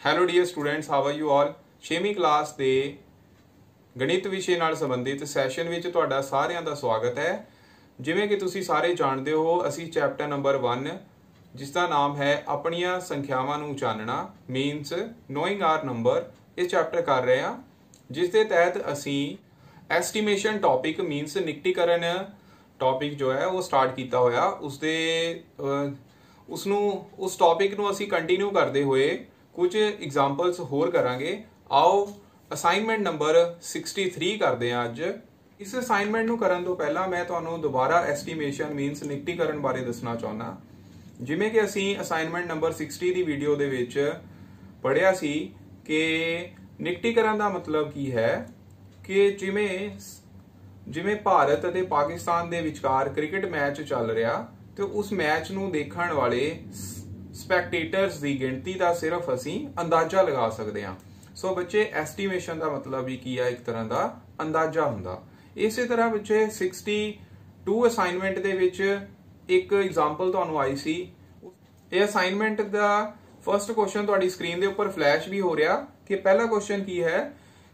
Hello dear students how are you all 6ਵੀਂ class ਦੇ ਗਣਿਤ ਵਿਸ਼ੇ ਨਾਲ ਸੰਬੰਧਿਤ ਸੈਸ਼ਨ ਵਿੱਚ ਤੁਹਾਡਾ ਸਾਰਿਆਂ ਦਾ ਸਵਾਗਤ ਹੈ। ਜਿਵੇਂ ਕਿ ਤੁਸੀਂ ਸਾਰੇ ਜਾਣਦੇ ਹੋ, ਅਸੀਂ ਚੈਪਟਰ ਨੰਬਰ 1 ਜਿਸ ਦਾ ਨਾਮ ਹੈ ਆਪਣੀਆਂ ਸੰਖਿਆਵਾਂ ਨੂੰ ਜਾਣਨਾ ਮੀਨਸ ਨੋਇੰਗ ਆਰ ਨੰਬਰ ਇਹ ਚੈਪਟਰ ਕਰ ਰਹੇ ਹਾਂ। ਜਿਸ ਦੇ ਤਹਿਤ ਅਸੀਂ ਐਸਟੀਮੇਸ਼ਨ ਟੌਪਿਕ ਮੀਨਸ ਨਿਕਟੀਕਰਨ ਟੌਪਿਕ ਜੋ ਹੈ, ਉਹ ਸਟਾਰਟ ਕੀਤਾ ਹੋਇਆ। ਉਸ ਦੇ ਉਸ ਨੂੰ ਉਸ ਟੌਪਿਕ ਨੂੰ ਅਸੀਂ ਕੰਟੀਨਿਊ ਕਰਦੇ ਹੋਏ ਕੁਝ ਐਗਜ਼ਾਮਪਲਸ ਹੋਰ ਕਰਾਂਗੇ। ਆਓ ਅਸਾਈਨਮੈਂਟ ਨੰਬਰ 63 ਕਰਦੇ ਹਾਂ ਅੱਜ। ਇਸ ਅਸਾਈਨਮੈਂਟ ਨੂੰ ਕਰਨ ਤੋਂ ਪਹਿਲਾਂ ਮੈਂ ਤੁਹਾਨੂੰ ਦੁਬਾਰਾ ਐਸਟੀਮੇਸ਼ਨ ਮੀਨਸ ਨਿਕਟੀਕਰਨ ਬਾਰੇ ਦੱਸਣਾ ਚਾਹੁੰਦਾ। ਜਿਵੇਂ ਕਿ ਅਸੀਂ ਅਸਾਈਨਮੈਂਟ ਨੰਬਰ 60 ਦੀ ਵੀਡੀਓ ਦੇ ਵਿੱਚ ਪੜਿਆ ਸੀ ਕਿ ਨਿਕਟੀਕਰਨ ਦਾ ਮਤਲਬ ਕੀ ਹੈ ਕਿ ਜਿਵੇਂ ਜਿਵੇਂ ਭਾਰਤ ਅਤੇ ਪਾਕਿਸਤਾਨ ਦੇ ਵਿਚਕਾਰ ਕ੍ਰਿਕਟ ਮੈਚ ਚੱਲ ਰਿਹਾ ਤੇ ਉਸ ਮੈਚ ਨੂੰ ਦੇਖਣ ਵਾਲੇ ਸਪੈਕਟੇਟਰਸ ਦੀ ਗਿਣਤੀ ਦਾ ਸਿਰਫ ਅਸੀਂ ਅੰਦਾਜ਼ਾ ਲਗਾ ਸਕਦੇ ਹਾਂ। ਸੋ ਬੱਚੇ ਐਸਟੀਮੇਸ਼ਨ ਦਾ ਮਤਲਬ ਵੀ ਕੀ ਹੈ ਇੱਕ ਤਰ੍ਹਾਂ ਦਾ ਅੰਦਾਜ਼ਾ ਹੁੰਦਾ। ਇਸੇ ਤਰ੍ਹਾਂ ਬੱਚੇ 62 ਅਸਾਈਨਮੈਂਟ ਦੇ ਵਿੱਚ ਇੱਕ ਐਗਜ਼ਾਮਪਲ ਤੁਹਾਨੂੰ ਆਈ ਸੀ। ਇਹ ਅਸਾਈਨਮੈਂਟ ਦਾ ਫਰਸਟ ਕੁਐਸਚਨ ਤੁਹਾਡੀ ਸਕਰੀਨ ਦੇ ਉੱਪਰ ਫਲੈਸ਼ ਵੀ ਹੋ ਰਿਹਾ ਕਿ ਪਹਿਲਾ ਕੁਐਸਚਨ ਕੀ ਹੈ?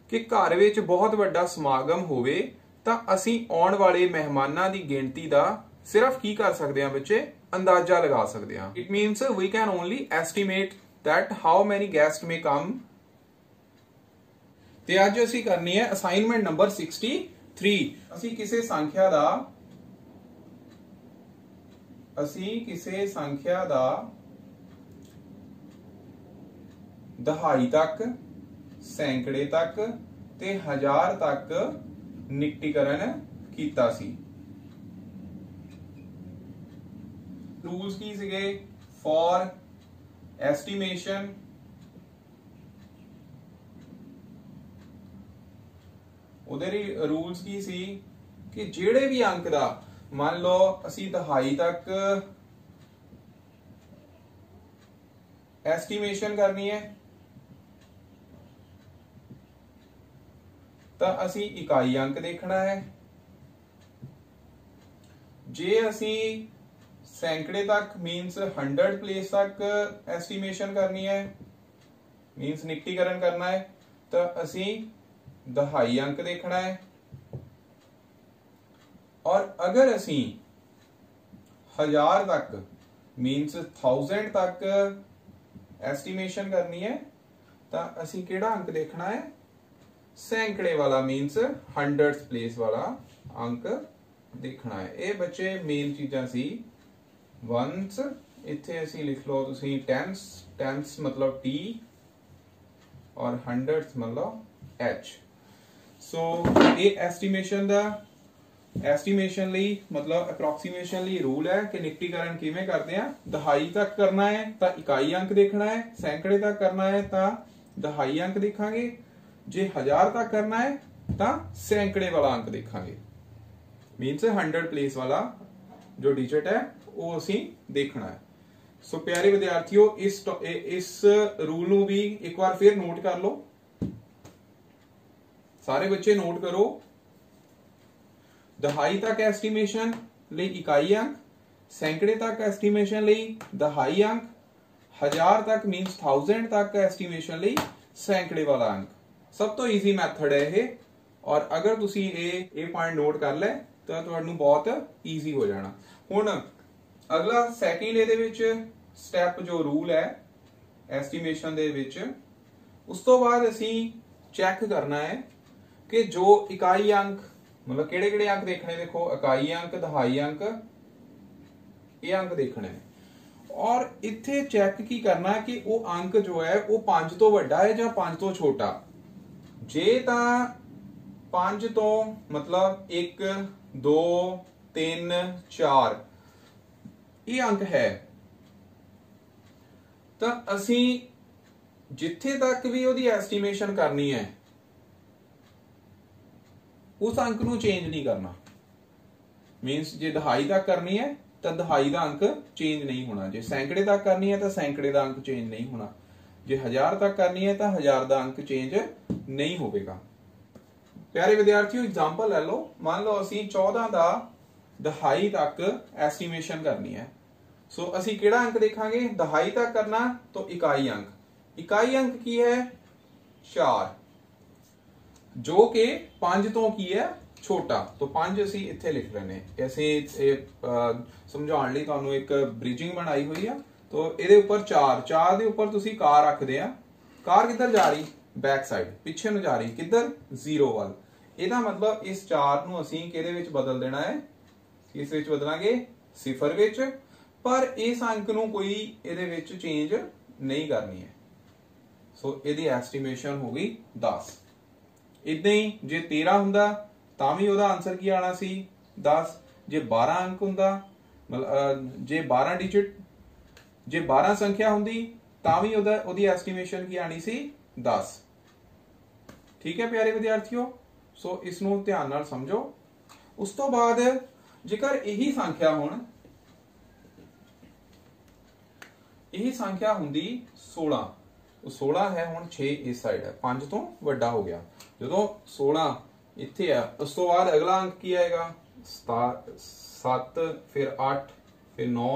ਕਿ ਘਰ ਵਿੱਚ ਬਹੁਤ ਵੱਡਾ ਸਮਾਗਮ ਹੋਵੇ ਤਾਂ ਅਸੀਂ ਆਉਣ ਵਾਲੇ ਮਹਿਮਾਨਾਂ ਦੀ ਗਿਣਤੀ ਦਾ ਸਿਰਫ ਕੀ ਕਰ ਸਕਦੇ ਹਾਂ ਬੱਚੇ? ਅੰਦਾਜ਼ਾ ਲਗਾ ਸਕਦੇ ਹਾਂ। It means we can only estimate that how many guest may come ਤੇ ਅੱਜ ਅਸੀਂ ਕਰਨੀ ਹੈ ਅਸਾਈਨਮੈਂਟ ਨੰਬਰ 63 ਅਸੀਂ ਕਿਸੇ ਸੰਖਿਆ ਦਾ ਅਸੀਂ ਕਿਸੇ ਸੰਖਿਆ ਦਾ ਦਹਾਈ ਤੱਕ, ਸੈਂਕੜੇ ਤੱਕ ਤੇ ਹਜ਼ਾਰ ਤੱਕ ਨਿਕਟੀਕਰਨ ਕੀਤਾ ਸੀ। ਰੂਲਸ ਕੀ ਸੀਗੇ? ਫॉर ਐਸਟੀਮੇਸ਼ਨ ਉਹਦੇ ਰੂਲਸ ਕੀ ਸੀ? ਕਿ ਜਿਹੜੇ ਵੀ ਅੰਕ ਦਾ, ਮੰਨ ਲਓ ਅਸੀਂ ਦਹਾਈ ਤੱਕ ਐਸਟੀਮੇਸ਼ਨ ਕਰਨੀ ਹੈ, ਤਾਂ ਅਸੀਂ ਇਕਾਈ ਅੰਕ ਦੇਖਣਾ ਹੈ। ਜੇ ਅਸੀਂ ਸੈਂਕੜੇ ਤੱਕ ਮੀਨਸ 100 ਪਲੇਸ ਤੱਕ ਐਸਟੀਮੇਸ਼ਨ ਕਰਨੀ ਹੈ। ਮੀਨਸ ਨਿਕਟੀਕਰਨ ਕਰਨਾ ਹੈ। ਤਾਂ ਅਸੀਂ ਦਹਾਈ ਅੰਕ ਦੇਖਣਾ ਹੈ। ਔਰ ਅਗਰ ਅਸੀਂ ਹਜ਼ਾਰ ਤੱਕ ਮੀਨਸ 1000 ਤੱਕ ਐਸਟੀਮੇਸ਼ਨ ਕਰਨੀ ਹੈ, ਤਾਂ ਅਸੀਂ ਕਿਹੜਾ ਅੰਕ ਦੇਖਣਾ ਹੈ? ਸੈਂਕੜੇ ਵਾਲਾ ਮੀਨਸ 100th ਪਲੇਸ ਵਾਲਾ ਅੰਕ ਦੇਖਣਾ ਹੈ। ਇਹ ਬੱਚੇ ਮੇਨ ਚੀਜ਼ਾਂ ਸੀ। ਵਨਸ ਇੱਥੇ ਅਸੀਂ ਲਿਖ ਲਓ ਤੁਸੀਂ ਟੈਂਸ ਟੈਂਸ ਮਤਲਬ t ਔਰ 100th ਮਤਲਬ h ਸੋ ਇਹ ਐਸਟੀਮੇਸ਼ਨ ਦਾ ਐਸਟੀਮੇਸ਼ਨ ਲਈ ਮਤਲਬ ਅਪਰੋਕਸੀਮੇਸ਼ਨ ਲਈ ਰੂਲ ਹੈ ਕਿ ਨਿਕਟੀਕਰਨ ਕਿਵੇਂ ਕਰਦੇ ਆ। ਦਹਾਈ ਤੱਕ ਕਰਨਾ ਹੈ ਤਾਂ ਇਕਾਈ ਅੰਕ ਦੇਖਣਾ ਹੈ, ਸੈਂਕੜੇ ਤੱਕ ਕਰਨਾ ਹੈ ਤਾਂ ਦਹਾਈ ਅੰਕ ਦੇਖਾਂਗੇ। ਜੇ ਹਜ਼ਾਰ ਤੱਕ ਕਰਨਾ ਹੈ ਤਾਂ ਸੈਂਕੜੇ ਵਾਲਾ ਅੰਕ ਦੇਖਾਂਗੇ। ਮੀਨਸ 100 ਪਲੇਸ ਵਾਲਾ ਜੋ ਡਿਜਿਟ ਹੈ ਉਹ ਅਸੀਂ ਦੇਖਣਾ ਹੈ। ਸੋ ਪਿਆਰੇ ਵਿਦਿਆਰਥੀਓ, ਇਸ ਇਸ ਰੂਲ ਨੂੰ ਵੀ ਇੱਕ ਵਾਰ ਫਿਰ ਨੋਟ ਕਰ ਲਓ। ਸਾਰੇ ਬੱਚੇ ਨੋਟ ਕਰੋ। ਦਹਾਈ ਤੱਕ ਐਸਟੀਮੇਸ਼ਨ ਲਈ ਇਕਾਈ ਅੰਕ, ਸੈਂਕੜੇ ਤੱਕ ਐਸਟੀਮੇਸ਼ਨ ਲਈ ਦਹਾਈ ਅੰਕ, ਹਜ਼ਾਰ ਤੱਕ ਮੀਨਸ 1000 ਤੱਕ ਐਸਟੀਮੇਸ਼ਨ ਲਈ ਸੈਂਕੜੇ ਵਾਲਾ ਅੰਕ। ਸਭ ਤੋਂ ਈਜ਼ੀ ਮੈਥਡ ਹੈ ਇਹ। ਔਰ ਅਗਰ ਤੁਸੀਂ ਇਹ ਇਹ ਪੁਆਇੰਟ ਨੋਟ ਕਰ ਲੈ ਤਾਂ ਤੁਹਾਨੂੰ ਬਹੁਤ ਈਜ਼ੀ ਹੋ ਜਾਣਾ। ਹੁਣ ਅਗਲਾ ਸੈਕਿੰਡ ਇਹਦੇ ਵਿੱਚ ਸਟੈਪ ਜੋ ਰੂਲ ਹੈ ਐਸਟੀਮੇਸ਼ਨ ਦੇ ਵਿੱਚ, ਉਸ ਤੋਂ ਬਾਅਦ ਅਸੀਂ ਚੈੱਕ ਕਰਨਾ ਹੈ ਕਿ ਜੋ ਇਕਾਈ ਅੰਕ, ਮਤਲਬ ਕਿਹੜੇ ਕਿਹੜੇ ਅੰਕ ਦੇਖਣੇ ਦੇਖੋ, ਇਕਾਈ ਅੰਕ, ਦਹਾਈ ਅੰਕ, ਇਹ ਅੰਕ ਦੇਖਣੇ ਨੇ। ਔਰ ਇੱਥੇ ਚੈੱਕ ਕੀ ਕਰਨਾ ਕਿ ਉਹ ਅੰਕ ਜੋ ਹੈ, ਉਹ 5 ਤੋਂ ਵੱਡਾ ਹੈ ਜਾਂ 5 ਤੋਂ ਛੋਟਾ? ਜੇ ਤਾਂ 5 ਤੋਂ ਮਤਲਬ 1 2 3 4 ਇਹ ਅੰਕ ਹੈ। ਤਾਂ ਅਸੀਂ ਜਿੱਥੇ ਤੱਕ ਵੀ ਉਹਦੀ ਐਸਟੀਮੇਸ਼ਨ ਕਰਨੀ ਹੈ, ਉਸ ਅੰਕ ਨੂੰ ਚੇਂਜ ਨਹੀਂ ਕਰਨਾ। ਮੀਨਸ ਜੇ ਦਹਾਈ ਤੱਕ ਕਰਨੀ ਹੈ, ਤਾਂ ਦਹਾਈ ਦਾ ਅੰਕ ਚੇਂਜ ਨਹੀਂ ਹੋਣਾ। ਜੇ ਸੈਂਕੜੇ ਤੱਕ ਕਰਨੀ ਹੈ, ਤਾਂ ਸੈਂਕੜੇ ਦਾ ਅੰਕ ਚੇਂਜ ਨਹੀਂ ਹੋਣਾ। ਜੇ ਹਜ਼ਾਰ ਤੱਕ ਕਰਨੀ ਹੈ, ਤਾਂ ਹਜ਼ਾਰ ਦਾ ਅੰਕ ਚੇਂਜ ਨਹੀਂ ਹੋਵੇਗਾ। ਪਿਆਰੇ ਵਿਦਿਆਰਥੀਓ ਐਗਜ਼ਾਮਪਲ ਲੈ ਲਓ। ਮੰਨ ਲਓ ਅਸੀਂ 14 ਦਾ ਦਹਾਈ ਤੱਕ ਐਸਟੀਮੇਸ਼ਨ ਕਰਨੀ ਹੈ। ਸੋ ਅਸੀਂ ਕਿਹੜਾ ਅੰਕ ਦੇਖਾਂਗੇ? ਦਹਾਈ ਤੱਕ ਕਰਨਾ, ਤਾਂ ਇਕਾਈ ਅੰਕ। ਇਕਾਈ ਅੰਕ ਕੀ ਹੈ? 4 ਜੋ ਕਿ 5 ਤੋਂ ਕੀ ਹੈ? ਛੋਟਾ। ਤੋਂ 5 ਅਸੀਂ ਇੱਥੇ ਲਿਖ ਲੈਣੇ ਅਸੀਂ ਇਹ ਸਮਝਾਉਣ ਲਈ ਤੁਹਾਨੂੰ ਇੱਕ ਬ੍ਰਿਜਿੰਗ ਬਣਾਈ ਹੋਈ ਆ। ਤੋਂ ਇਹਦੇ ਉੱਪਰ 4 4 ਦੇ ਉੱਪਰ ਤੁਸੀਂ ਕਾਰ ਰੱਖਦੇ ਆ। ਕਾਰ ਕਿੱਧਰ ਜਾ ਰਹੀ? ਬੈਕ ਸਾਈਡ ਪਿੱਛੇ ਨੂੰ ਜਾ ਰਹੀ। ਕਿੱਧਰ? 0 ਵੱਲ। ਇਹਦਾ ਮਤਲਬ ਇਸ 4 ਨੂੰ ਅਸੀਂ ਕਿਹਦੇ ਵਿੱਚ ਬਦਲ ਦੇਣਾ ਹੈ? ਕਿਸ ਵਿੱਚ ਬਦਲਾਂਗੇ ਸਿਫਰ ਵਿੱਚ, ਪਰ ਇਸ ਅੰਕ ਨੂੰ ਕੋਈ ਇਹਦੇ ਵਿੱਚ ਚੇਂਜ ਨਹੀਂ ਕਰਨੀ ਹੈ। ਸੋ ਇਹਦੀ ਐਸਟੀਮੇਸ਼ਨ ਹੋ ਗਈ 10 ਇਦਾਂ ਹੀ ਜੇ 13 ਹੁੰਦਾ, ਤਾਂ ਵੀ ਉਹਦਾ ਆਨਸਰ ਕੀ ਆਣਾ ਸੀ? 10 ਜੇ 12 ਅੰਕ ਹੁੰਦਾ, ਮਤਲਬ ਜੇ 12 ਡਿਜਿਟ ਜੇ 12 ਸੰਖਿਆ ਹੁੰਦੀ, ਤਾਂ ਵੀ ਉਹਦਾ, ਉਹਦੀ ਐਸਟੀਮੇਸ਼ਨ ਕੀ ਆਣੀ ਸੀ? 10 ਠੀਕ ਹੈ ਪਿਆਰੇ ਵਿਦਿਆਰਥੀਓ? ਸੋ ਇਸ ਨੂੰ ਧਿਆਨ ਨਾਲ ਸਮਝੋ। ਉਸ ਤੋਂ ਬਾਅਦ ਜੇਕਰ ਇਹੀ ਸੰਖਿਆ ਹੁਣ, ਇਹੀ ਸੰਖਿਆ ਹੁੰਦੀ 16 ਉਹ 16 ਹੈ ਹੁਣ 6 ਇਸ ਸਾਈਡ ਹੈ। 5 ਤੋਂ ਵੱਡਾ ਹੋ ਗਿਆ। ਜਦੋਂ 16 ਇੱਥੇ ਆ, ਉਸ ਤੋਂ ਬਾਅਦ ਅਗਲਾ ਅੰਕ ਕੀ ਆਏਗਾ? 7 ਫਿਰ 8 ਫਿਰ 9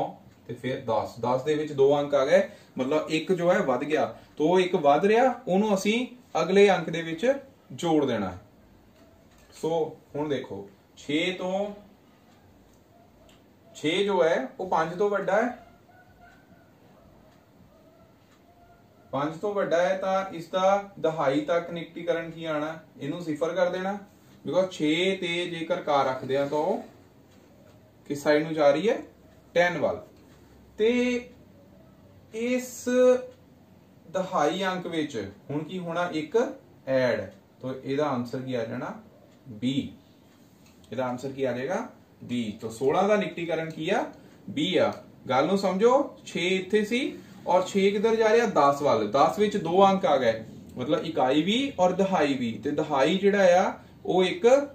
ਤੇ ਫਿਰ 10 10 ਦੇ ਵਿੱਚ ਦੋ ਅੰਕ ਆ ਗਏ। ਮਤਲਬ ਇੱਕ ਜੋ ਹੈ ਵੱਧ ਗਿਆ। ਤੋਂ ਇੱਕ ਵੱਧ ਰਿਹਾ, ਉਹਨੂੰ ਅਸੀਂ ਅਗਲੇ ਅੰਕ ਦੇ ਵਿੱਚ ਜੋੜ ਦੇਣਾ ਸੋ ਹੁਣ ਦੇਖੋ 6 ਤੋਂ 6 ਜੋ ਹੈ, ਉਹ 5 ਤੋਂ ਵੱਡਾ ਹੈ। 5 ਤੋਂ ਵੱਡਾ ਹੈ ਤਾਂ ਇਸ ਦਾ ਦਹਾਈ ਤੱਕ ਨਿਕਟੀਕਰਨ ਕੀ ਆਣਾ? ਇਹਨੂੰ ਸਿਫਰ ਕਰ ਦੇਣਾ। ਬਿਕੋਜ਼ 6 ਤੇ ਜੇਕਰ ਕਾਰ ਰੱਖਦੇ ਆ ਤਾਂ ਉਹ ਕਿਸ ਸਾਈਡ ਨੂੰ ਜਾ ਰਹੀ ਹੈ? 10 ਵੱਲ। ਤੇ ਇਸ ਦਹਾਈ ਅੰਕ ਵਿੱਚ ਹੁਣ ਕੀ ਹੋਣਾ? ਇੱਕ ਐਡ ਤਾਂ ਇਹਦਾ ਆਨਸਰ ਕੀ ਆ ਜਾਣਾ? B ਇਹਦਾ ਆਨਸਰ ਕੀ ਆ ਜਾਏਗਾ? B ਤਾਂ 16 ਦਾ ਨਿਕਟੀਕਰਨ ਕੀ ਆ? B ਆ। ਗੱਲ ਨੂੰ ਸਮਝੋ 6 ਇੱਥੇ ਸੀ ਔਰ 6 ਕਿੱਧਰ ਜਾ ਰਿਹਾ? 10 ਵੱਲ। 10 ਵਿੱਚ ਦੋ ਅੰਕ ਆ ਗਏ। ਮਤਲਬ ਇਕਾਈ ਵੀ ਔਰ ਦਹਾਈ ਵੀ। ਤੇ ਦਹਾਈ ਜਿਹੜਾ ਆ, ਉਹ ਇੱਕ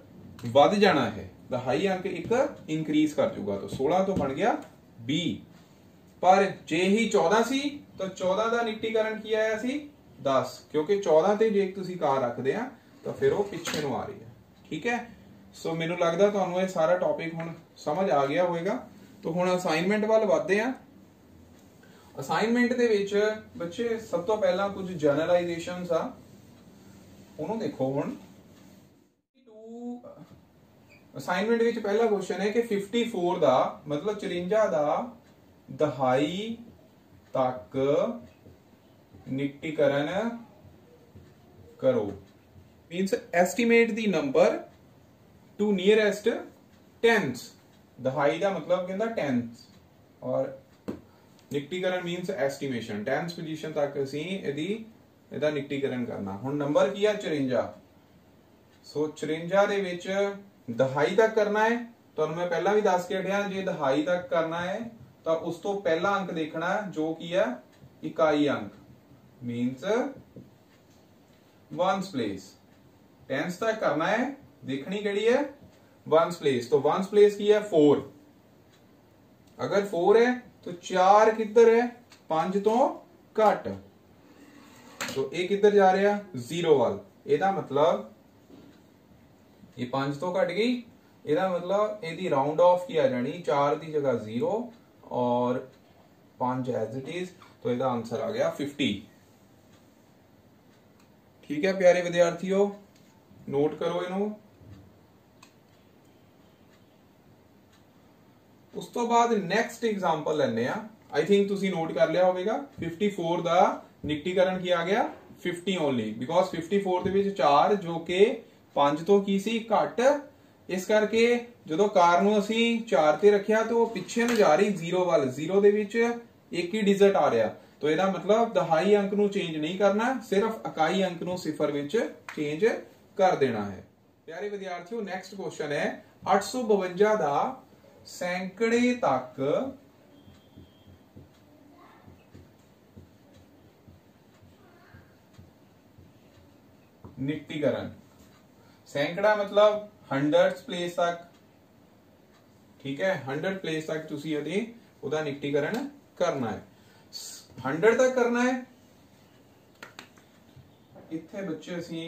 ਵੱਧ ਜਾਣਾ ਹੈ। ਦਹਾਈ ਅੰਕ ਇੱਕ ਇਨਕਰੀਜ਼ ਕਰ ਜੂਗਾ। ਤਾਂ 16 ਤੋਂ ਬਣ ਗਿਆ B ਪਰ ਜੇ ਹੀ 14 ਸੀ, ਤਾਂ 14 ਦਾ ਨਿਕਟੀਕਰਨ ਕੀ ਆਇਆ ਸੀ? 10 ਕਿਉਂਕਿ 14 ਤੇ ਜੇ ਤੁਸੀਂ ਕਾਰ ਰੱਖਦੇ ਆ, ਤਾਂ ਫਿਰ ਉਹ ਪਿੱਛੇ ਨੂੰ ਆ ਰਹੀ ਹੈ। ਠੀਕ ਹੈ? ਸੋ ਮੈਨੂੰ ਲੱਗਦਾ ਤੁਹਾਨੂੰ ਇਹ ਸਾਰਾ ਟੌਪਿਕ ਹੁਣ ਸਮਝ ਆ ਗਿਆ ਹੋਵੇਗਾ। ਤਾਂ ਹੁਣ ਅਸਾਈਨਮੈਂਟ ਵੱਲ ਵਧਦੇ ਆ ਅਸਾਈਨਮੈਂਟ ਦੇ ਵਿੱਚ ਬੱਚੇ, ਸਭ ਤੋਂ ਪਹਿਲਾਂ ਕੁਝ ਜਨਰਲਾਈਜੇਸ਼ਨਸ ਆ। ਉਹਨੂੰ ਦੇਖੋ ਹੁਣ। ਅਸਾਈਨਮੈਂਟ ਵਿੱਚ ਪਹਿਲਾ ਕੁਐਸਚਨ ਹੈ ਕਿ 54 ਦਾ ਮਤਲਬ 54 ਦਾ ਦਹਾਈ ਤੱਕ ਨਿਕਟੀਕਰਨ ਕਰੋ। Means estimate the number to nearest tens. ਦਹਾਈ ਦਾ ਮਤਲਬ ਕਹਿੰਦਾ tens. ਔਰ ਨਿਕਟੀਕਰਨ ਮੀਨਸ ਐਸਟੀਮੇਸ਼ਨ 10th ਪੋਜੀਸ਼ਨ ਤੱਕ ਅਸੀਂ ਇਹਦੀ, ਇਹਦਾ ਨਿਕਟੀਕਰਨ ਕਰਨਾ। ਹੁਣ ਨੰਬਰ ਕੀ ਆ? 54 ਸੋ 54 ਦੇ ਵਿੱਚ ਦਹਾਈ ਤੱਕ ਕਰਨਾ ਹੈ। ਤੁਹਾਨੂੰ ਮੈਂ ਪਹਿਲਾਂ ਵੀ ਦੱਸ ਕੇ ਹਟਿਆ, ਜੇ ਦਹਾਈ ਤੱਕ ਕਰਨਾ ਹੈ, ਤਾਂ ਉਸ ਤੋਂ ਪਹਿਲਾ ਅੰਕ ਦੇਖਣਾ ਜੋ ਕੀ ਹੈ? ਇਕਾਈ ਅੰਕ। ਮੀਨਸ ਵਨਸ ਪਲੇਸ 10th ਤੱਕ ਕਰਨਾ ਹੈ। ਦੇਖਣੀ ਕਿਹੜੀ ਹੈ ਵਨਸ ਪਲੇਸ ਤੋਂ ਵਨਸ ਪਲੇਸ ਕੀ ਹੈ 4 ਅਗਰ 4 ਹੈ तो 4 ਕਿੱਧਰ ਹੈ 5 ਤੋਂ ਘੱਟ तो ਇਹ ਕਿੱਧਰ ਜਾ ਰਿਹਾ 0 ਵੱਲ ਇਹਦਾ ਮਤਲਬ ਇਹ 5 ਤੋਂ ਘਟ ਗਈ ਇਹਦਾ ਮਤਲਬ ਇਹਦੀ ਰਾਉਂਡ ਆਫ ਕੀ ਆ ਜਾਣੀ 4 ਦੀ ਜਗ੍ਹਾ 0 ਔਰ 5 ਐਜ਼ ਇਟ ਇਜ਼ तो ਇਹਦਾ ਆਨਸਰ ਆ ਗਿਆ 50 ਠੀਕ ਹੈ ਪਿਆਰੇ ਵਿਦਿਆਰਥੀਓ ਨੋਟ ਕਰੋ ਇਹਨੂੰ ਉਸ ਤੋਂ ਬਾਅਦ ਨੈਕਸਟ ਐਗਜ਼ਾਮਪਲ ਲੈਣੇ ਆ ਆਈ ਥਿੰਕ ਤੁਸੀਂ ਨੋਟ ਕਰ ਲਿਆ ਹੋਵੇਗਾ 54 ਦਾ ਨਿਕਟੀਕਰਨ ਕੀ ਆ ਗਿਆ? 50 ਓਨਲੀ ਬਿਕੋਜ਼ 54 ਦੇ ਵਿੱਚ 4 ਜੋ ਕਿ 5 ਤੋਂ ਕੀ ਸੀ? ਘੱਟ। ਇਸ ਕਰਕੇ ਜਦੋਂ ਕਾਰ ਨੂੰ ਅਸੀਂ 4 ਤੇ ਰੱਖਿਆ ਤਾਂ ਉਹ ਪਿੱਛੇ ਨੂੰ ਜਾ ਰਹੀ 0 ਵੱਲ। 0 ਦੇ ਵਿੱਚ ਇੱਕ ਹੀ ਡਿਜਿਟ ਆ ਰਿਹਾ। ਤਾਂ ਇਹਦਾ ਮਤਲਬ ਦਹਾਈ ਅੰਕ ਨੂੰ ਚੇਂਜ ਨਹੀਂ ਕਰਨਾ, ਸਿਰਫ ਇਕਾਈ ਅੰਕ ਨੂੰ ਸਿਫਰ ਵਿੱਚ ਚੇਂਜ ਕਰ ਦੇਣਾ ਹੈ। ਪਿਆਰੇ ਵਿਦਿਆਰਥੀਓ ਨੈਕਸਟ ਕੁਐਸਚਨ ਹੈ। 852 ਦਾ ਸੈਂਕੜੇ ਤੱਕ ਨਿਕਟੀਕਰਨ। ਸੈਂਕੜਾ ਮਤਲਬ 100 ਪਲੇਸ ਤੱਕ। ਠੀਕ ਹੈ 100 ਪਲੇਸ ਤੱਕ ਤੁਸੀਂ ਇਹਦੀ ਉਹਦਾ ਨਿਕਟੀਕਰਨ ਕਰਨਾ ਹੈ। 100 ਤੱਕ ਕਰਨਾ ਹੈ। ਇੱਥੇ ਬੱਚੇ ਅਸੀਂ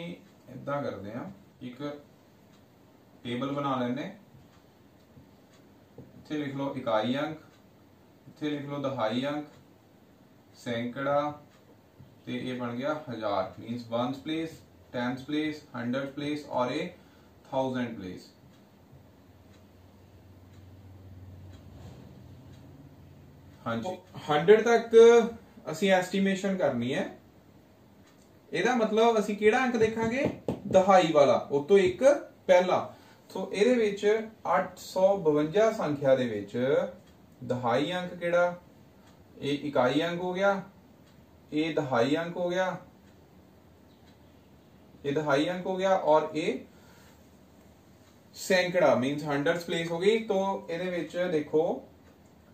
ਇਦਾਂ ਕਰਦੇ ਹਾਂ, ਇੱਕ ਟੇਬਲ ਬਣਾ ਲੈਣੇ ਇੱਥੇ ਲਿਖ ਲਓ ਇਕਾਈ ਅੰਕ, ਇੱਥੇ ਲਿਖ ਲਓ ਦਹਾਈ ਅੰਕ, ਸੈਂਕੜਾ, ਤੇ ਇਹ ਬਣ ਗਿਆ 1000 means 1s place 10s place 100 place ਔਰ ਇਹ 1000 place ਹਾਂਜੀ। 100 ਤੱਕ ਅਸੀਂ ਐਸਟੀਮੇਸ਼ਨ ਕਰਨੀ ਹੈ। ਇਹਦਾ ਮਤਲਬ ਅਸੀਂ ਕਿਹੜਾ ਅੰਕ ਦੇਖਾਂਗੇ? ਦਹਾਈ ਵਾਲਾ, ਉਹ ਤੋਂ ਇੱਕ ਪਹਿਲਾ। ਸੋ ਇਹਦੇ ਵਿੱਚ 852 ਸੰਖਿਆ ਦੇ ਵਿੱਚ ਦਹਾਈ ਅੰਕ ਕਿਹੜਾ? ਇਹ ਇਕਾਈ ਅੰਕ ਹੋ ਗਿਆ। ਇਹ ਦਹਾਈ ਅੰਕ ਹੋ ਗਿਆ। ਇਹ ਦਹਾਈ ਅੰਕ ਹੋ ਗਿਆ ਔਰ ਇਹ ਸੈਂਕੜਾ ਮੀਨਸ 100th ਪਲੇਸ ਹੋ ਗਈ। ਤੋਂ ਇਹਦੇ ਵਿੱਚ ਦੇਖੋ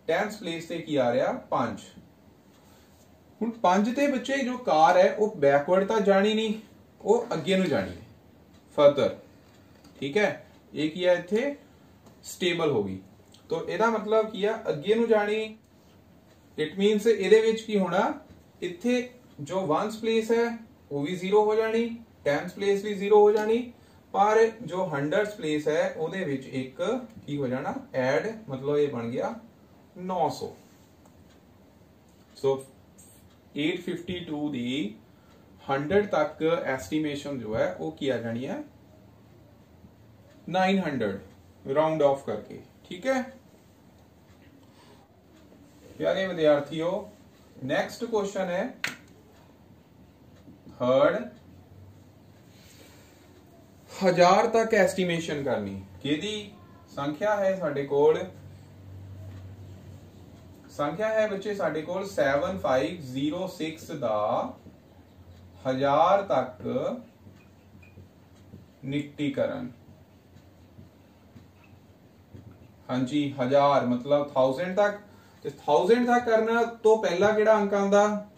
10th ਪਲੇਸ ਤੇ ਕੀ ਆ ਰਿਹਾ? 5 ਹੁਣ 5 ਤੇ ਬੱਚੇ ਜੋ ਕਾਰ ਹੈ, ਉਹ ਬੈਕਵਰਡ ਤਾਂ ਜਾਣੀ ਨਹੀਂ, ਉਹ ਅੱਗੇ ਨੂੰ ਜਾਣੀ ਹੈ। ਫਰਦਰ ਠੀਕ ਹੈ? ਇਹ ਕੀ ਹੈ ਇੱਥੇ? ਸਟੇਬਲ ਹੋ ਗਈ। ਤੋਂ ਇਹਦਾ ਮਤਲਬ ਕੀ ਆ? ਅੱਗੇ ਨੂੰ ਜਾਣੀ ਇਟ ਮੀਨਸ ਇਹਦੇ ਵਿੱਚ ਕੀ ਹੋਣਾ? ਇੱਥੇ ਜੋ 1s ਪਲੇਸ ਹੈ, ਉਹ ਵੀ 0 ਹੋ ਜਾਣੀ 10s ਪਲੇਸ ਵੀ 0 ਹੋ ਜਾਣੀ, ਪਰ ਜੋ 100s ਪਲੇਸ ਹੈ, ਉਹਦੇ ਵਿੱਚ ਇੱਕ ਕੀ ਹੋ ਜਾਣਾ? ਐਡ ਮਤਲਬ ਇਹ ਬਣ ਗਿਆ 900 ਸੋ। 852 ਦੀ 100 ਤੱਕ ਐਸਟੀਮੇਸ਼ਨ ਜੋ ਹੈ, ਉਹ ਕੀ ਆ ਜਾਣੀ ਹੈ? 900 ਰਾਉਂਡ ਆਫ ਕਰਕੇ ਠੀਕ ਹੈ ਪਿਆਰੇ ਵਿਦਿਆਰਥੀਓ ਨੈਕਸਟ ਕੁਐਸਚਨ ਹੈ ਥਰਡ ਹਜ਼ਾਰ ਤੱਕ ਐਸਟੀਮੇਸ਼ਨ ਕਰਨੀ ਕਿਹਦੀ ਸੰਖਿਆ ਹੈ ਸਾਡੇ ਕੋਲ ਸੰਖਿਆ ਹੈ ਬੱਚੇ ਸਾਡੇ ਕੋਲ 7506 ਦਾ ਹਜ਼ਾਰ ਤੱਕ ਨਿਕਟੀਕਰਨ ਹਾਂਜੀ, ਹਜ਼ਾਰ, ਮਤਲਬ 1000 ਤੱਕ। ਤੇ 1000 ਤੱਕ ਕਰਨ ਤੋਂ ਪਹਿਲਾਂ ਕਿਹੜਾ ਅੰਕ ਆਂਦਾ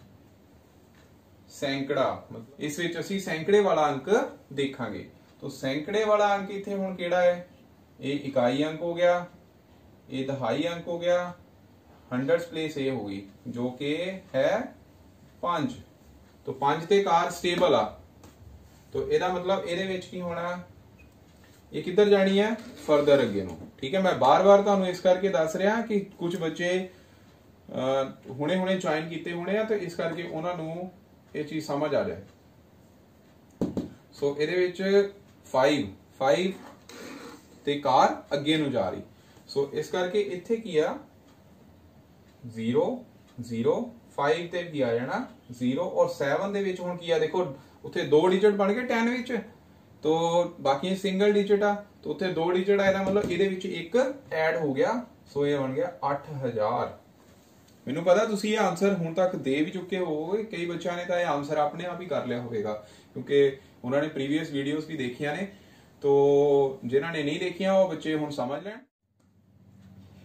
ਸੈਂਕੜਾ। ਇਸ ਵਿੱਚ ਅਸੀਂ ਸੈਂਕੜੇ ਵਾਲਾ ਅੰਕ ਦੇਖਾਂਗੇ। ਤੋਂ ਸੈਂਕੜੇ ਵਾਲਾ ਅੰਕ ਇੱਥੇ ਹੁਣ ਕਿਹੜਾ ਹੈ? ਇਹ ਇਕਾਈ ਅੰਕ ਹੋ ਗਿਆ, ਇਹ ਦਹਾਈ ਅੰਕ ਹੋ ਗਿਆ 100th ਪਲੇਸ ਇਹ ਹੋ ਗਈ, ਜੋ ਕਿ ਹੈ 5 ਤੋਂ 5 ਤੇ ਕਾਰ ਸਟੇਬਲ ਆ। ਤਾਂ ਇਹਦਾ ਮਤਲਬ ਇਹਦੇ ਵਿੱਚ ਕੀ ਹੋਣਾ? ਇਹ ਕਿੱਧਰ ਜਾਣੀ ਹੈ? ਫਰਦਰ ਅੱਗੇ ਨੂੰ। ਠੀਕ ਹੈ, ਮੈਂ ਬਾਰ-ਬਾਰ ਤੁਹਾਨੂੰ ਇਸ ਕਰਕੇ ਦੱਸ ਰਿਹਾ ਕਿ ਕੁਝ ਬੱਚੇ ਹੁਣੇ ਹੁਣੇ ਜੁਆਇਨ ਕੀਤੇ ਹੋਣੇ ਆ ਤੇ ਇਸ ਕਰਕੇ ਉਹਨਾਂ ਨੂੰ ਇਹ ਚੀਜ਼ ਸਮਝ ਆ ਜਾਏ। ਸੋ ਇਹਦੇ ਵਿੱਚ 5 5 ਤੇ ਕਾਰ ਅੱਗੇ ਨੂੰ ਜਾ ਰਹੀ। ਸੋ ਇਸ ਕਰਕੇ ਇੱਥੇ ਕੀ ਆ? 0 0 5 ਤੇ ਕੀ ਆ ਜਾਣਾ। 0 ਔਰ 7 ਦੇ ਵਿੱਚ ਹੁਣ ਕੀ ਆ? ਦੇਖੋ, ਉੱਥੇ ਦੋ ਡਿਜਿਟ ਬਣ ਗਏ 10 ਵਿੱਚ। ਤੋ ਬਾਕੀ ਸਿੰਗਲ ਡਿਜਿਟ ਆ, ਤੋ ਉੱਥੇ ਦੋ ਡਿਜਿਟ ਆ, ਇਹਦਾ ਮਤਲਬ ਇਹਦੇ ਵਿੱਚ ਇੱਕ ਐਡ ਹੋ ਗਿਆ, ਸੋ ਇਹ ਬਣ ਗਿਆ 8000 ਮੈਨੂੰ ਪਤਾ ਤੁਸੀਂ ਇਹ ਆਨਸਰ ਹੁਣ ਤੱਕ ਦੇ ਵੀ ਚੁੱਕੇ ਹੋਵੋਗੇ, ਕਈ ਬੱਚਿਆਂ ਨੇ ਤਾਂ ਇਹ ਆਨਸਰ ਆਪਣੇ ਆਪ ਹੀ ਕਰ ਲਿਆ ਹੋਵੇਗਾ, ਕਿਉਂਕਿ ਉਹਨਾਂ ਨੇ ਪ੍ਰੀਵੀਅਸ ਵੀਡੀਓਜ਼ ਵੀ ਦੇਖੀਆਂ ਨੇ। ਤੋ ਜਿਨ੍ਹਾਂ ਨੇ ਨਹੀਂ ਦੇਖੀਆਂ, ਉਹ ਬੱਚੇ ਹੁਣ ਸਮਝ ਲੈਣ।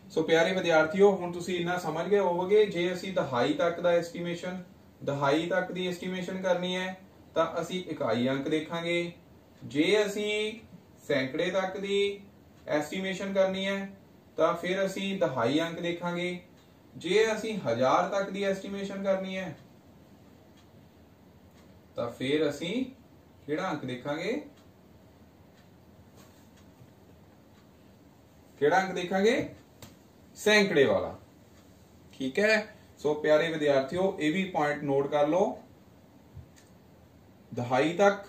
ਸੋ ਪਿਆਰੇ ਵਿਦਿਆਰਥੀਓ, ਹੁਣ ਤੁਸੀਂ ਇੰਨਾ ਸਮਝ ਗਏ ਹੋਵੋਗੇ, ਜੇ ਅਸੀਂ ਦਹਾਈ ਤੱਕ ਦਾ ਐਸਟੀਮੇਸ਼ਨ ਦਹਾਈ ਤੱਕ ਦੀ ਐਸਟੀਮੇਸ਼ਨ ਕਰਨੀ ਹੈ, ਤਾਂ ਅਸੀਂ ਇਕਾਈ ਅੰਕ ਦੇਖਾਂਗੇ। ਜੇ ਅਸੀਂ ਸੈਂਕੜੇ ਤੱਕ ਦੀ ਐਸਟੀਮੇਸ਼ਨ ਕਰਨੀ ਹੈ, ਤਾਂ ਫਿਰ ਅਸੀਂ ਦਹਾਈ ਅੰਕ ਦੇਖਾਂਗੇ। ਜੇ ਅਸੀਂ ਹਜ਼ਾਰ ਤੱਕ ਦੀ ਐਸਟੀਮੇਸ਼ਨ ਕਰਨੀ ਹੈ, ਤਾਂ ਫਿਰ ਅਸੀਂ ਕਿਹੜਾ ਅੰਕ ਦੇਖਾਂਗੇ? ਕਿਹੜਾ ਅੰਕ ਦੇਖਾਂਗੇ? ਸੈਂਕੜੇ ਵਾਲਾ। ਠੀਕ ਹੈ? ਸੋ ਪਿਆਰੇ ਵਿਦਿਆਰਥੀਓ, ਇਹ ਵੀ ਪੁਆਇੰਟ ਨੋਟ ਕਰ ਲਓ। ਦਹਾਈ ਤੱਕ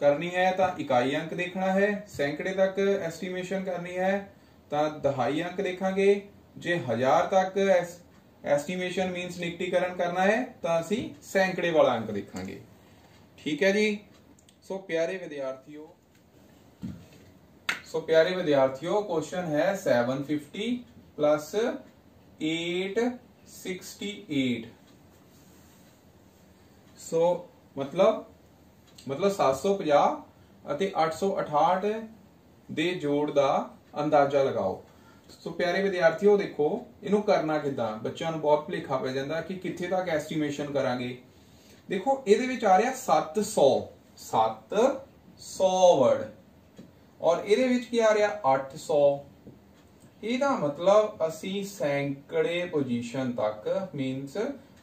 ਕਰਨੀ ਹੈ ਤਾਂ ਇਕਾਈ ਅੰਕ ਦੇਖਣਾ ਹੈ ਸੈਂਕੜੇ ਤੱਕ ਐਸਟੀਮੇਸ਼ਨ ਕਰਨੀ ਹੈ ਤਾਂ ਦਹਾਈ ਅੰਕ ਦੇਖਾਂਗੇ ਜੇ ਹਜ਼ਾਰ ਤੱਕ ਐਸਟੀਮੇਸ਼ਨ ਮੀਨਸ ਨਿਕਟੀਕਰਨ ਕਰਨਾ ਹੈ ਤਾਂ ਅਸੀਂ ਸੈਂਕੜੇ ਵਾਲਾ ਅੰਕ ਦੇਖਾਂਗੇ ਠੀਕ ਹੈ ਜੀ ਸੋ ਪਿਆਰੇ ਵਿਦਿਆਰਥੀਓ ਸੋ ਪਿਆਰੇ ਵਿਦਿਆਰਥੀਓ ਕੁਐਸਚਨ ਹੈ 750 ਪਲੱਸ 868 ਸੋ ਮਤਲਬ ਮਤਲਬ 750 ਅਤੇ 868 ਦੇ ਜੋੜ ਦਾ ਅੰਦਾਜ਼ਾ ਲਗਾਓ। ਸੋ ਪਿਆਰੇ ਵਿਦਿਆਰਥੀਓ, ਦੇਖੋ, ਇਹਨੂੰ ਕਰਨਾ ਕਿਦਾਂ? ਬੱਚਿਆਂ ਨੂੰ ਬਹੁਤ ਭੁਲੇਖਾ ਪੈ ਜਾਂਦਾ ਕਿ ਕਿੱਥੇ ਤੱਕ ਐਸਟੀਮੇਸ਼ਨ ਕਰਾਂਗੇ। ਦੇਖੋ, ਇਹਦੇ ਵਿੱਚ ਆ ਰਿਹਾ 700 700 ਵਰਡ ਔਰ ਇਹਦੇ ਵਿੱਚ ਕੀ ਆ ਰਿਹਾ? 800 ਇਹਦਾ ਮਤਲਬ ਅਸੀਂ ਸੈਂਕੜੇ ਪੋਜੀਸ਼ਨ ਤੱਕ ਮੀਨਸ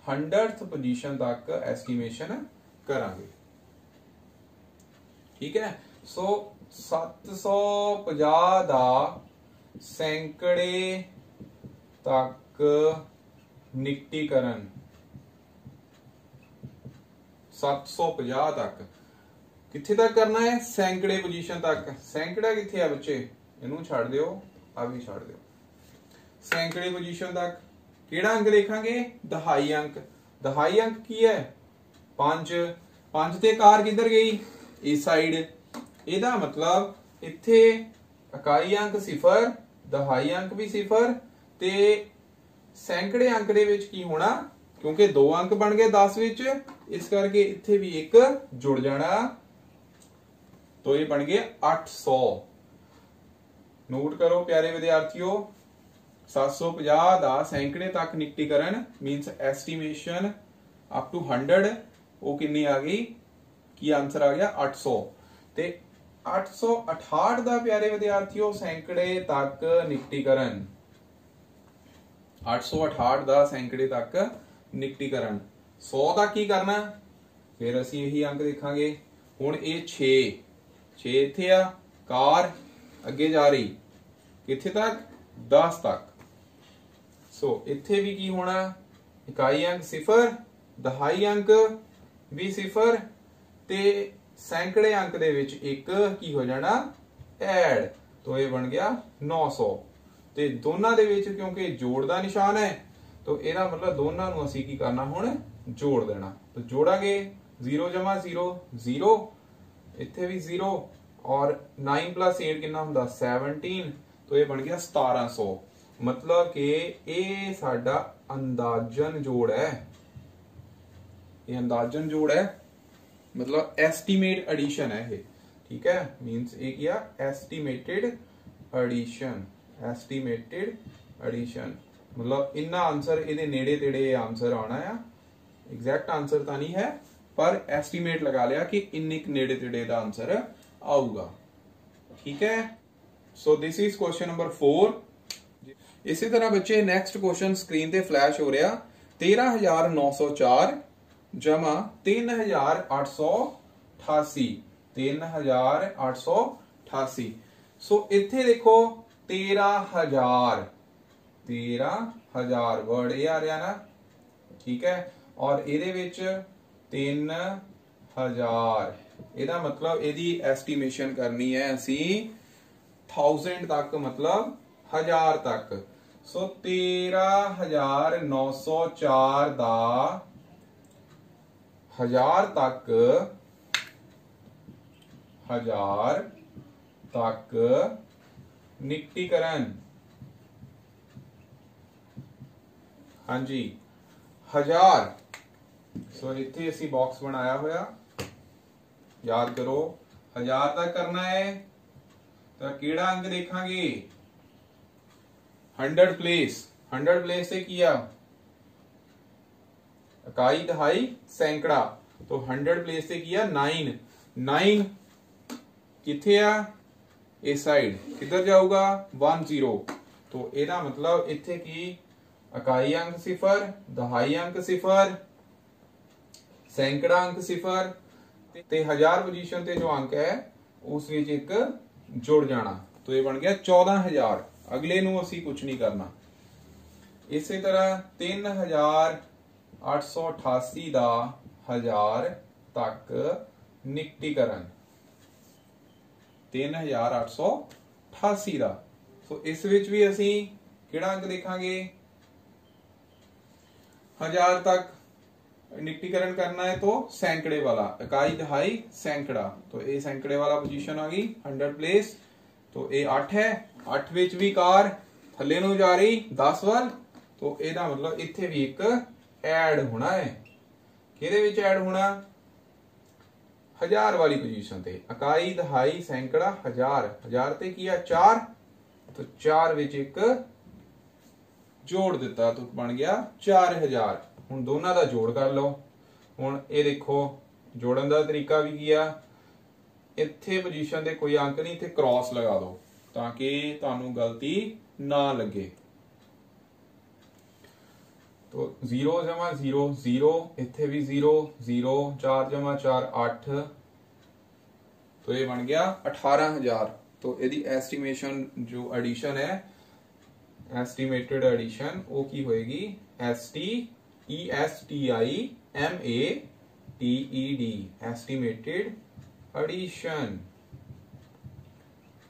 100th ਪੋਜੀਸ਼ਨ ਤੱਕ ਐਸਟੀਮੇਸ਼ਨ ਕਰਾਂਗੇ। ਠੀਕ ਹੈ? ਸੋ 750 ਦਾ ਸੈਂਕੜੇ ਤੱਕ ਨਿਕਟੀਕਰਨ। 750 ਤੱਕ। ਕਿੱਥੇ ਤੱਕ ਕਰਨਾ ਹੈ? ਸੈਂਕੜੇ ਪੋਜੀਸ਼ਨ ਤੱਕ। ਸੈਂਕੜਾ ਕਿੱਥੇ ਆ ਬੱਚੇ? ਇਹਨੂੰ ਛੱਡ ਦਿਓ, ਆ ਵੀ ਛੱਡ ਦਿਓ। ਸੈਂਕੜੇ ਪੋਜੀਸ਼ਨ ਤੱਕ। ਕਿਹੜਾ ਅੰਕ ਦੇਖਾਂਗੇ? ਦਹਾਈ ਅੰਕ। ਦਹਾਈ ਅੰਕ ਕੀ ਹੈ? 5 5 ਤੇ ਕਾਰ ਕਿੱਧਰ ਗਈ? ਇਸ ਸਾਈਡ ਇਹਦਾ ਮਤਲਬ ਇੱਥੇ ਇਕਾਈ ਅੰਕ ਸਿਫਰ, ਦਹਾਈ ਅੰਕ ਵੀ ਸਿਫਰ ਤੇ ਸੈਂਕੜੇ ਅੰਕ ਦੇ ਵਿੱਚ ਕੀ ਹੋਣਾ? ਕਿਉਂਕਿ ਦੋ ਅੰਕ ਬਣ ਗਏ 10 ਵਿੱਚ, ਇਸ ਕਰਕੇ ਇੱਥੇ ਵੀ ਇੱਕ ਜੁੜ ਜਾਣਾ। ਤੋ ਇਹ ਬਣ ਗਏ 800 ਨੋਟ ਕਰੋ ਪਿਆਰੇ ਵਿਦਿਆਰਥੀਓ 750 ਦਾ ਸੈਂਕੜੇ ਤੱਕ ਨਿਕਟੀਕਰਨ ਮੀਨਸ ਐਸਟੀਮੇਸ਼ਨ ਅਪ ਟੂ 100 ਉਹ ਕਿੰਨੀ ਆ ਗਈ? ਕੀ ਆਨਸਰ ਆ ਗਿਆ? 800 ਤੇ 868 ਦਾ ਪਿਆਰੇ ਵਿਦਿਆਰਥੀਓ, ਸੈਂਕੜੇ ਤੱਕ ਨਿਕਟੀਕਰਨ। 868 ਦਾ ਸੈਂਕੜੇ ਤੱਕ ਨਿਕਟੀਕਰਨ। 100 ਦਾ ਕੀ ਕਰਨਾ? ਫਿਰ ਅਸੀਂ ਇਹੀ ਅੰਕ ਦੇਖਾਂਗੇ। ਹੁਣ ਇਹ 6 6 ਇੱਥੇ ਆ। ਕਾਰ ਅੱਗੇ ਜਾ ਰਹੀ। ਕਿੱਥੇ ਤੱਕ? 10 ਤੱਕ। ਸੋ ਇੱਥੇ ਵੀ ਕੀ ਹੋਣਾ? ਇਕਾਈ ਅੰਕ ਸਿਫਰ, ਦਹਾਈ ਅੰਕ ਵੀ ਸਿਫਰ ਤੇ ਸੈਂਕੜੇ ਅੰਕ ਦੇ ਵਿੱਚ ਇੱਕ ਕੀ ਹੋ ਜਾਣਾ? ਐਡ। ਤੋਂ ਇਹ ਬਣ ਗਿਆ 900 ਤੇ ਦੋਨਾਂ ਦੇ ਵਿੱਚ ਕਿਉਂਕਿ ਜੋੜ ਦਾ ਨਿਸ਼ਾਨ ਹੈ, ਤਾਂ ਇਹਦਾ ਮਤਲਬ ਦੋਨਾਂ ਨੂੰ ਅਸੀਂ ਕੀ ਕਰਨਾ ਹੁਣ? ਜੋੜ ਦੇਣਾ। ਤਾਂ ਜੋੜਾਂਗੇ 0 0 0 ਇੱਥੇ ਵੀ 0 ਔਰ 9 8 ਕਿੰਨਾ ਹੁੰਦਾ? 17 ਤੋਂ ਇਹ ਬਣ ਗਿਆ 1700 ਮਤਲਬ ਕਿ ਇਹ ਸਾਡਾ ਅੰਦਾਜ਼ਨ ਜੋੜ ਹੈ। ਇਹ ਅੰਦਾਜ਼ਨ ਜੋੜ ਹੈ। ਮਤਲਬ ਐਸਟੀਮੇਟ ਐਡੀਸ਼ਨ ਹੈ ਇਹ, ਠੀਕ ਹੈ? ਮੀਨਸ ਇਹ ਕੀ ਆ? ਐਸਟੀਮੇਟਡ ਐਡੀਸ਼ਨ ਐਸਟੀਮੇਟਡ ਐਡੀਸ਼ਨ ਮਤਲਬ ਇੰਨਾ ਆਨਸਰ ਇਹਦੇ ਨੇੜੇ ਤੇੜੇ ਆਨਸਰ ਆਉਣਾ ਆ। ਐਗਜ਼ੈਕਟ ਆਨਸਰ ਤਾਂ ਨਹੀਂ ਹੈ, ਪਰ ਐਸਟੀਮੇਟ ਲਗਾ ਲਿਆ ਕਿ ਇੰਨੇ ਕੁ ਨੇੜੇ ਤੇੜੇ ਦਾ ਆਨਸਰ ਆਊਗਾ। ਠੀਕ ਹੈ? So this is question number 4 ਇਸੇ ਤਰ੍ਹਾਂ ਬੱਚੇ ਨੈਕਸਟ ਕੁਐਸਚਨ ਸਕਰੀਨ ਤੇ ਫਲੈਸ਼ ਹੋ ਰਿਹਾ। 13904 ਜਮਾ 3888 3888 ਸੋ ਇੱਥੇ ਦੇਖੋ 13000 13000 ਵਰਡ ਇਹ ਆ ਰਿਹਾ ਨਾ। ਠੀਕ ਹੈ? ਔਰ ਇਹਦੇ ਵਿੱਚ 3000 ਇਹਦਾ ਮਤਲਬ ਇਹਦੀ ਐਸਟੀਮੇਸ਼ਨ ਕਰਨੀ ਹੈ ਅਸੀਂ 1000 ਤੱਕ, ਮਤਲਬ 1000 ਤੱਕ। ਸੋ 13904 ਦਾ 1000 ਤੱਕ 1000 ਤੱਕ ਨਿਕਟੀਕਰਨ ਹਾਂਜੀ 1000 ਸੋ ਇੱਥੇ ਅਸੀਂ ਬਾਕਸ ਬਣਾਇਆ ਹੋਇਆ ਯਾਦ ਕਰੋ 1000 ਤੱਕ ਕਰਨਾ ਹੈ ਤਾਂ ਕਿਹੜਾ ਅੰਕ ਦੇਖਾਂਗੇ 100 ਪਲੇਸ 100 ਪਲੇਸ ਤੇ ਕੀ ਆ ਇਕਾਈ ਦਹਾਈ ਸੈਂਕੜਾ तो 100 ਪਲੇਸ ਤੇ ਕੀ ਆ 9 9 ਕਿੱਥੇ ਆ ਇਸ ਸਾਈਡ ਕਿੱਧਰ ਜਾਊਗਾ 10 तो ਇਹਦਾ ਮਤਲਬ ਇੱਥੇ ਕੀ ਇਕਾਈ ਅੰਕ ਸਿਫਰ ਦਹਾਈ ਅੰਕ ਸਿਫਰ ਸੈਂਕੜਾ ਅੰਕ ਸਿਫਰ ਤੇ 1000 ਪੋਜੀਸ਼ਨ ਤੇ ਜੋ ਅੰਕ ਹੈ ਉਸ ਵਿੱਚ ਇੱਕ ਜੁੜ ਜਾਣਾ तो ਇਹ ਬਣ ਗਿਆ 14000 ਅਗਲੇ ਨੂੰ ਅਸੀਂ ਕੁਝ ਨਹੀਂ ਕਰਨਾ ਇਸੇ ਤਰ੍ਹਾਂ 3888 ਦਾ 1000 ਤੱਕ ਨਿਕਟੀਕਰਨ 3888 ਦਾ ਸੋ ਇਸ ਵਿੱਚ ਵੀ ਅਸੀਂ ਕਿਹੜਾ ਅੰਕ ਦੇਖਾਂਗੇ 1000 ਤੱਕ ਨਿਕਟੀਕਰਨ करना है तो सैकड़े वाला इकाई दहाई सैकड़ा तो ये सैकड़े वाला पोजीशन आ गई 100 प्लेस तो ये 8 है 8 ਵਿੱਚ ਵੀ ਕਾਰ ਥੱਲੇ ਨੂੰ ਜਾ ਰਹੀ 10 ਵੱਲ तो ਇਹਦਾ ਮਤਲਬ ਇੱਥੇ ਵੀ ਇੱਕ ਐਡ ਹੋਣਾ ਹੈ। ਕਿਹਦੇ ਵਿੱਚ ਐਡ ਹੋਣਾ? ਹਜ਼ਾਰ ਵਾਲੀ ਪੋਜੀਸ਼ਨ ਤੇ। ਇਕਾਈ, ਦਹਾਈ, ਸੈਂਕੜਾ, ਹਜ਼ਾਰ। ਹਜ਼ਾਰ ਤੇ ਕੀ ਆ? 4 तो 4 ਵਿੱਚ ਇੱਕ ਜੋੜ ਦਿੱਤਾ ਤਾਂ ਬਣ ਗਿਆ 4000 ਹੁਣ ਦੋਨਾਂ ਦਾ ਜੋੜ ਕਰ ਲਓ। ਹੁਣ ਇਹ ਦੇਖੋ, ਜੋੜਨ ਦਾ ਤਰੀਕਾ ਵੀ ਕੀ ਆ? ਇੱਥੇ ਪੋਜੀਸ਼ਨ ਤੇ ਕੋਈ ਅੰਕ ਨਹੀਂ, ਇੱਥੇ ਕ੍ਰਾਸ ਲਗਾ ਦਿਓ ਤਾਂ ਕਿ ਤੁਹਾਨੂੰ ਗਲਤੀ ਨਾ ਲੱਗੇ। तो 0 जमा जीरो जीरो इतने भी जीरो जीरो चार जमा चार अठ तो ये बन गया अठारह हजार तो यदि एस्टिमेशन जो एडिशन है एस्टिमेटेड एडिशन वो की होएगी S T E S T I M A T E D estimated addition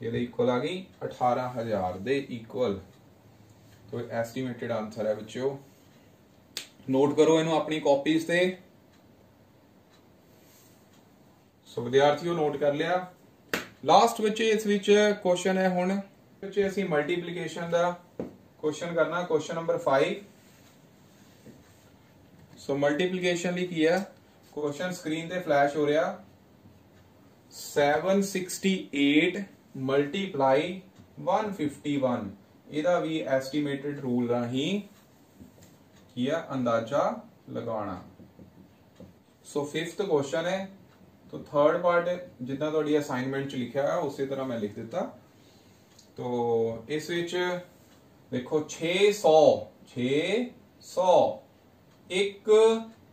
ये इक्वल आ गई अठारह हजार दे इक्वल तो एस्टिमेटेड आंसर है बच्चों ਨੋਟ ਕਰੋ ਇਹਨੂੰ ਆਪਣੀ ਕਾਪੀਜ਼ ਤੇ। ਸੋ ਵਿਦਿਆਰਥੀਓ, ਨੋਟ ਕਰ ਲਿਆ। ਲਾਸਟ ਵਿੱਚ, ਇਸ ਵਿੱਚ ਕੁਐਸਚਨ ਹੈ ਹੁਣ। ਵਿੱਚ ਅਸੀਂ ਮਲਟੀਪਲੀਕੇਸ਼ਨ ਦਾ ਕੁਐਸਚਨ ਕਰਨਾ ਕੁਐਸਚਨ ਨੰਬਰ 5 ਸੋ ਮਲਟੀਪਲੀਕੇਸ਼ਨ ਲਈ ਕੀ ਹੈ? ਕੁਐਸਚਨ ਸਕਰੀਨ ਤੇ ਫਲੈਸ਼ ਹੋ ਰਿਹਾ। 768 ਮਲਟੀਪਲਾਈ 151 ਇਹਦਾ ਵੀ ਐਸਟੀਮੇਟਡ ਰੂਲ ਰਾਹੀਂ ਕੀ ਹੈ ਅੰਦਾਜ਼ਾ ਲਗਾਉਣਾ ਸੋ 5th ਕੁਐਸਚਨ ਹੈ तो थर्ड पार्ट जितना ਤੁਹਾਡੀ ਅਸਾਈਨਮੈਂਟ ਚ ਲਿਖਿਆ ਹੈ ਉਸੇ ਤਰ੍ਹਾਂ ਮੈਂ ਲਿਖ ਦਿੱਤਾ तो ਇਸ ਵਿੱਚ ਦੇਖੋ 600 600